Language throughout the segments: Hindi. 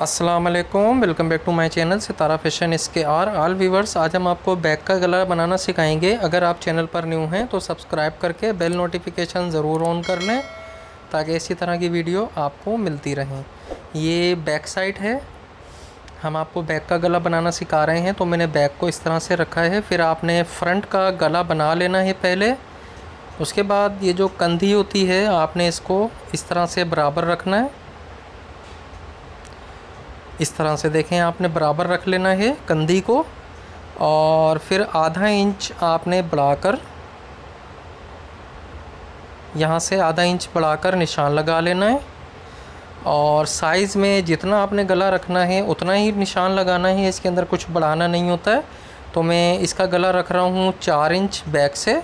अस्सलाम वालेकुम welcome back to my channel Sitara fashion इसके आर ऑल व्यूवर्स आज हम आपको बैग का गला बनाना सिखाएँगे। अगर आप चैनल पर न्यू हैं तो सब्सक्राइब करके बेल नोटिफिकेशन ज़रूर ऑन कर लें, ताकि इसी तरह की वीडियो आपको मिलती रहें। ये बैक साइड है। हम आपको बैग का गला बनाना सिखा रहे हैं तो मैंने बैग को इस तरह से रखा है। फिर आपने फ्रंट का गला बना लेना है पहले। उसके बाद ये जो कंधी होती है, आपने इसको इस तरह से बराबर रखना है। इस तरह से देखें, आपने बराबर रख लेना है कंधी को और फिर आधा इंच आपने बढ़ाकर, यहाँ से आधा इंच बढ़ाकर निशान लगा लेना है और साइज़ में जितना आपने गला रखना है, उतना ही निशान लगाना है, इसके अंदर कुछ बढ़ाना नहीं होता है। तो मैं इसका गला रख रहा हूँ चार इंच बैक से।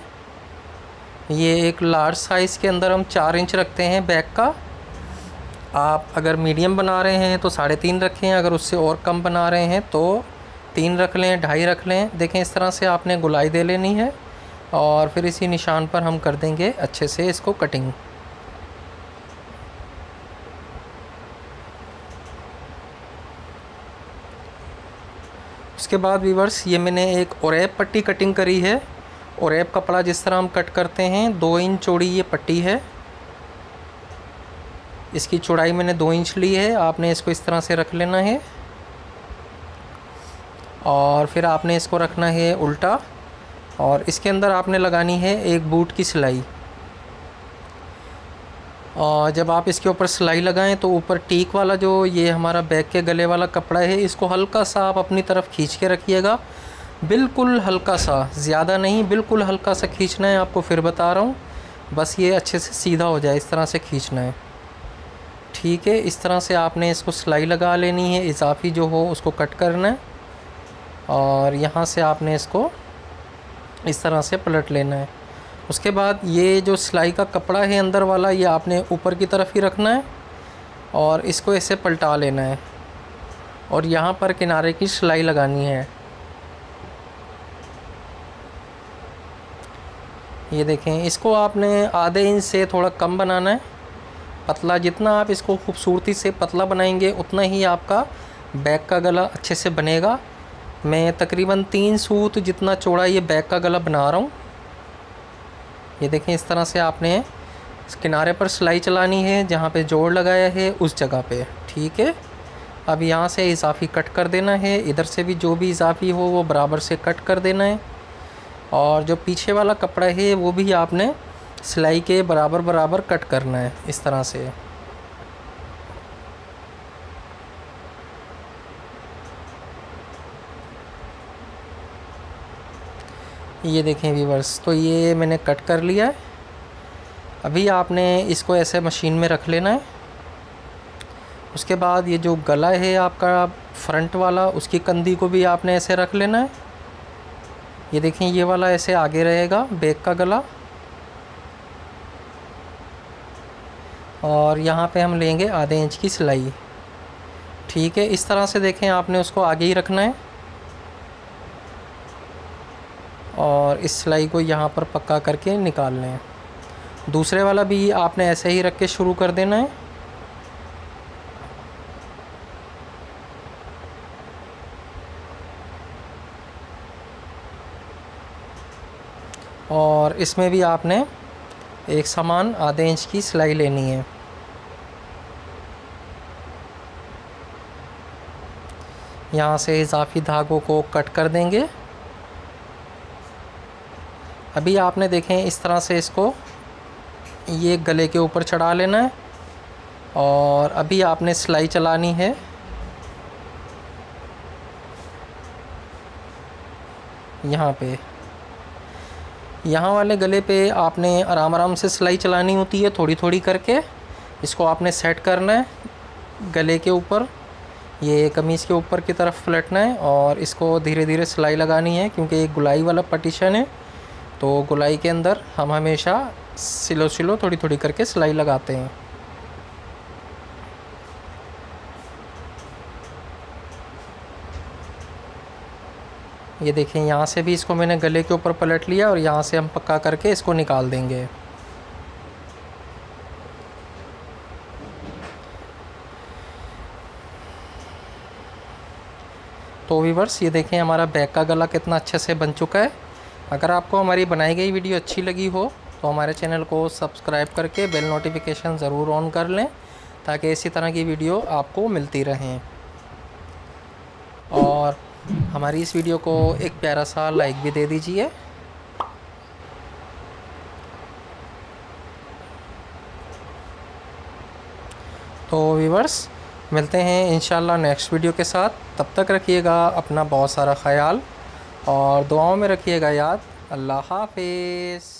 ये एक लार्ज साइज़ के अंदर हम चार इंच रखते हैं बैक का। आप अगर मीडियम बना रहे हैं तो साढ़े तीन रखें, अगर उससे और कम बना रहे हैं तो तीन रख लें, ढाई रख लें। देखें, इस तरह से आपने गुलाई दे लेनी है और फिर इसी निशान पर हम कर देंगे अच्छे से इसको कटिंग। उसके बाद वीवर्स ये मैंने एक ओरेब पट्टी कटिंग करी है। ओरेब कपड़ा जिस तरह हम कट करते हैं, दो इंच चौड़ी ये पट्टी है। इसकी चौड़ाई मैंने दो इंच ली है, आपने इसको इस तरह से रख लेना है। और फिर आपने इसको रखना है उल्टा, और इसके अंदर आपने लगानी है एक बूट की सिलाई। और जब आप इसके ऊपर सिलाई लगाएँ तो ऊपर टीक वाला जो ये हमारा बैग के गले वाला कपड़ा है, इसको हल्का सा आप अपनी तरफ़ खींच के रखिएगा। बिल्कुल हल्का सा, ज़्यादा नहीं, बिल्कुल हल्का सा खींचना है, आपको फिर बता रहा हूँ। बस ये अच्छे से सीधा हो जाए, इस तरह से खींचना है। ठीक है, इस तरह से आपने इसको सिलाई लगा लेनी है, इजाफी जो हो उसको कट करना है और यहाँ से आपने इसको इस तरह से पलट लेना है। उसके बाद ये जो सिलाई का कपड़ा है अंदर वाला, ये आपने ऊपर की तरफ़ ही रखना है और इसको ऐसे पलटा लेना है और यहाँ पर किनारे की सिलाई लगानी है। ये देखें, इसको आपने आधे इंच से थोड़ा कम बनाना है। पतला, जितना आप इसको खूबसूरती से पतला बनाएँगे, उतना ही आपका बैक का गला अच्छे से बनेगा। मैं तकरीबन तीन सूत जितना चौड़ा ये बैक का गला बना रहा हूँ। ये देखें, इस तरह से आपने किनारे पर सिलाई चलानी है, जहाँ पे जोड़ लगाया है, उस जगह पे। ठीक है? अब यहाँ से इजाफी कट कर देना है। इधर से भी जो भी इजाफी हो, वो बराबर से कट कर देना है। और जो पीछे वाला कपड़ा है, वो भी आपने सिलाई के बराबर बराबर कट करना है, इस तरह से। ये देखें व्यूवर्स तो ये मैंने कट कर लिया है। अभी आपने इसको ऐसे मशीन में रख लेना है। उसके बाद ये जो गला है आपका फ्रंट वाला, उसकी कंधी को भी आपने ऐसे रख लेना है। ये देखें, ये वाला ऐसे आगे रहेगा, बैक का गला। और यहाँ पे हम लेंगे आधे इंच की सिलाई। ठीक है, इस तरह से देखें आपने उसको आगे ही रखना है। और इस सिलाई को यहाँ पर पक्का करके निकाल लें दूसरे वाला भी आपने ऐसे ही रख के शुरू कर देना है। और इसमें भी आपने एक समान आधे इंच की सिलाई लेनी है। यहाँ से इजाफी धागों को कट कर देंगे। अभी आपने देखें इस तरह से इसको ये गले के ऊपर चढ़ा लेना है और अभी आपने सिलाई चलानी है। यहाँ पे यहाँ वाले गले पे आपने आराम आराम से सिलाई चलानी होती है थोड़ी थोड़ी करके। इसको आपने सेट करना है गले के ऊपर। ये कमीज़ के ऊपर की तरफ़ पलटना है और इसको धीरे धीरे सिलाई लगानी है क्योंकि एक गुलाई वाला पटिशन है। तो गुलाई के अंदर हम हमेशा सिलो सिलो थोड़ी थोड़ी करके सिलाई लगाते हैं। ये देखें यहाँ से भी इसको मैंने गले के ऊपर पलट लिया और यहाँ से हम पक्का करके इसको निकाल देंगे। तो वीवर्स ये देखें हमारा बैग का गला कितना अच्छे से बन चुका है। अगर आपको हमारी बनाई गई वीडियो अच्छी लगी हो तो हमारे चैनल को सब्सक्राइब करके बेल नोटिफिकेशन ज़रूर ऑन कर लें, ताकि इसी तरह की वीडियो आपको मिलती रहें। और हमारी इस वीडियो को एक प्यारा सा लाइक भी दे दीजिए। तो वीवर्स मिलते हैं इन नेक्स्ट वीडियो के साथ। तब तक रखिएगा अपना बहुत सारा ख्याल और दुआओं में रखिएगा याद। अल्लाह हाफिज़।